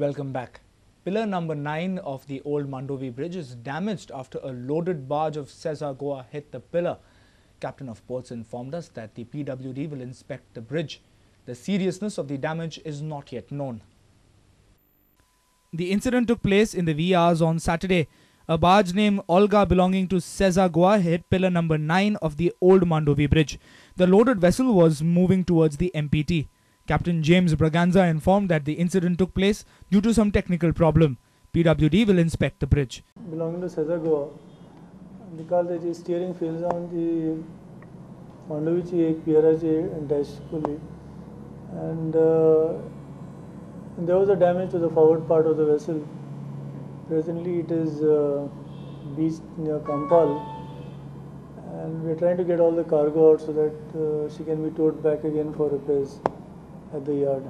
Welcome back. Pillar number 9 of the old Mandovi bridge is damaged after a loaded barge of Sesa Goa hit the pillar. Captain of Ports informed us that the PWD will inspect the bridge. The seriousness of the damage is not yet known. The incident took place in the hours on Saturday. A barge named Olga belonging to Sesa Goa hit pillar number 9 of the old Mandovi bridge. The loaded vessel was moving towards the MPT. Captain James Braganza informed that the incident took place due to some technical problem. PWD will inspect the bridge. Belonging to Sesa Goa, निकाल त्याची steering fail जाऊन ती मांडवीची एक पियराची dash केली and there was a damage to the forward part of the vessel presently it is beach near Kampal and we are trying to get all the cargo out so that she can be towed back again for repairs at the yard.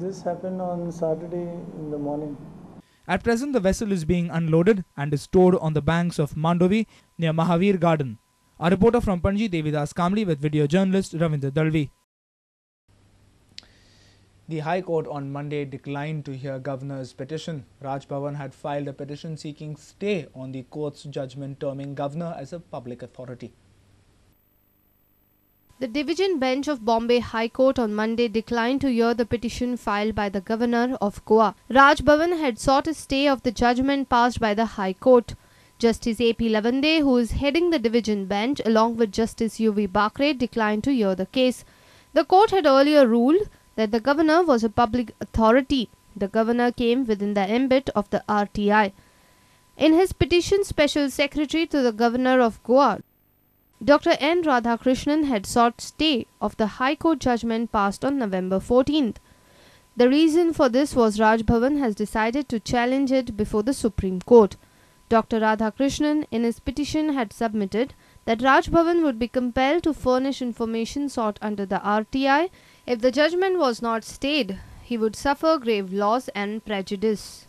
This happened on Saturday in the morning. At present, the vessel is being unloaded and is stored on the banks of Mandovi near Mahavir Garden. A reporter from Panji, Devidas Kamli, with video journalist Ravindra Dalvi. The High Court on Monday declined to hear Governor's petition. Raj Bhavan had filed a petition seeking stay on the court's judgment terming Governor as a public authority. The division bench of Bombay High Court on Monday declined to hear the petition filed by the governor of Goa. Raj Bhavan had sought a stay of the judgment passed by the High Court. Justice A.P. Lavande, who is heading the division bench, along with Justice U.V. Bakre, declined to hear the case. The court had earlier ruled that the governor was a public authority. The governor came within the ambit of the RTI. In his petition, Special Secretary to the Governor of Goa, Dr. N. Radhakrishnan had sought stay of the High Court judgment passed on November 14th. The reason for this was Raj Bhavan has decided to challenge it before the Supreme Court. Dr. Radhakrishnan in his petition had submitted that Raj Bhavan would be compelled to furnish information sought under the RTI if the judgment was not stayed. He would suffer grave loss and prejudice.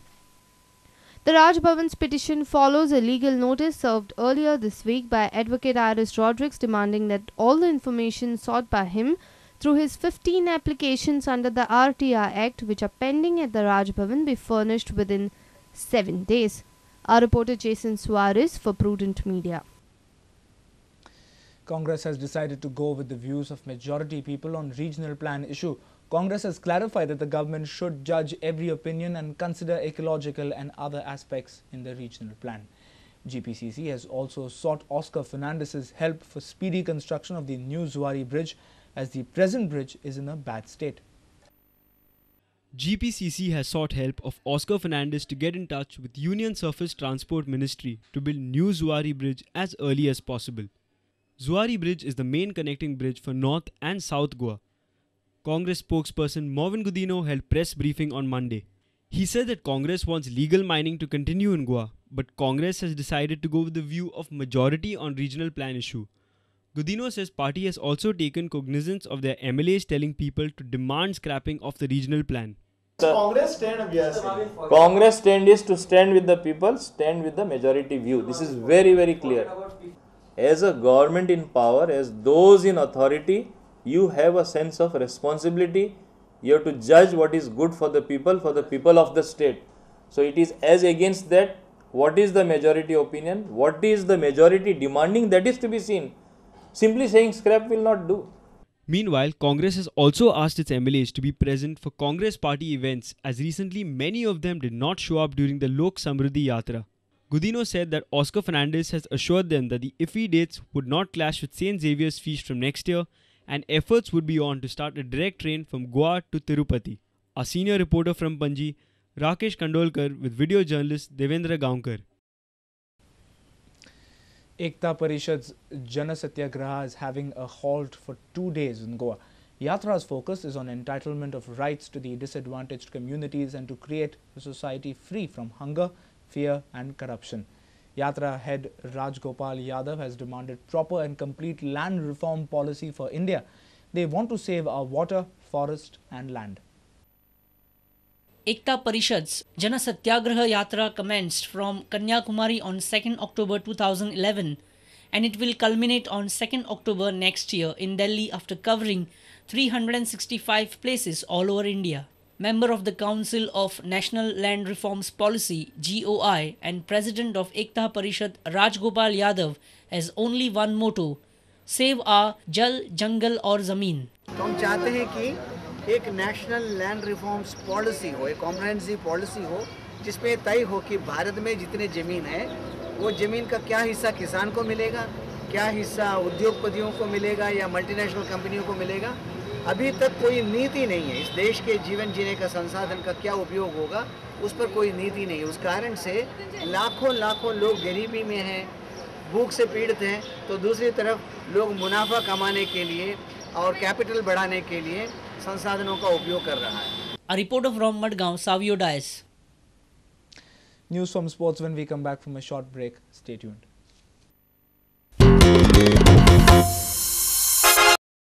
The Raj Bhavan's petition follows a legal notice served earlier this week by Advocate Aires Rodrigues demanding that all the information sought by him through his 15 applications under the RTI Act which are pending at the Raj Bhavan be furnished within 7 days. Our reporter Jason Suarez for Prudent Media. Congress has decided to go with the views of majority people on regional plan issue. Congress has clarified that the government should judge every opinion and consider ecological and other aspects in the regional plan. GPCC has also sought Oscar Fernandes's help for speedy construction of the new Zuari bridge as the present bridge is in a bad state. GPCC has sought help of Oscar Fernandes to get in touch with Union Surface Transport Ministry to build new Zuari bridge as early as possible. Zuari bridge is the main connecting bridge for North and South Goa. Congress spokesperson Mauvin Godinho held press briefing on Monday. He said that Congress wants legal mining to continue in Goa, but Congress has decided to go with the view of majority on regional plan issue. Gudino says party has also taken cognizance of their MLAs telling people to demand scrapping of the regional plan. Congress stand we are saying. Congress stand is to stand with the people, stand with the majority view. This is very very clear. As a government in power, as those in authority, you have a sense of responsibility. You have to judge what is good for the people, for the people of the state. So it is as against that. What is the majority opinion? What is the majority demanding? That is to be seen. Simply saying scrap will not do. Meanwhile, Congress has also asked its MLAs to be present for Congress party events as recently many of them did not show up during the Lok Samriddhi Yatra. Godinho said that Oscar Fernandes has assured them that the IFI dates would not clash with St. Xavier's feast from next year and efforts would be on to start a direct train from Goa to Tirupati. Our senior reporter from Panji, Rakesh Kandolkar with video journalist Devendra Gaonkar. Ekta Parishad's Jana Satyagraha is having a halt for two days in Goa. Yatra's focus is on entitlement of rights to the disadvantaged communities and to create a society free from hunger, fear and corruption. Yatra head Rajgopal Yadav has demanded proper and complete land reform policy for India. They want to save our water, forest and land. Ekta Parishad's Jana Satyagraha Yatra commenced from Kanyakumari on 2nd October 2011 and it will culminate on 2nd October next year in Delhi after covering 365 places all over India. Member of the Council of National Land Reforms Policy GOI and president of Ekta Parishad Rajgopal Yadav has only one motto save our Jal, Jangal और Zameen. तो हम चाहते हैं कि एक national land reforms policy हो एक comprehensive policy हो जिसमें तय हो कि भारत में जितने ज़मीन है वो ज़मीन का क्या हिस्सा किसान को मिलेगा क्या हिस्सा उद्योगपतियों को मिलेगा या मल्टीनेशनल कंपनियों को मिलेगा अभी तक कोई नीति नहीं है इस देश के जीवन जीने का संसाधन का क्या उपयोग होगा उस पर कोई नीति नहीं है उस कारण से लाखों लाखों लोग गरीबी में हैं भूख से पीड़ित हैं तो दूसरी तरफ़ लोग मुनाफा कमाने के लिए और कैपिटल बढ़ाने के लिए संसाधनों का उपयोग कर रहा है A reporter from Madgaon, Savio Dias. News from sports when we come back from a short break. Stay tuned.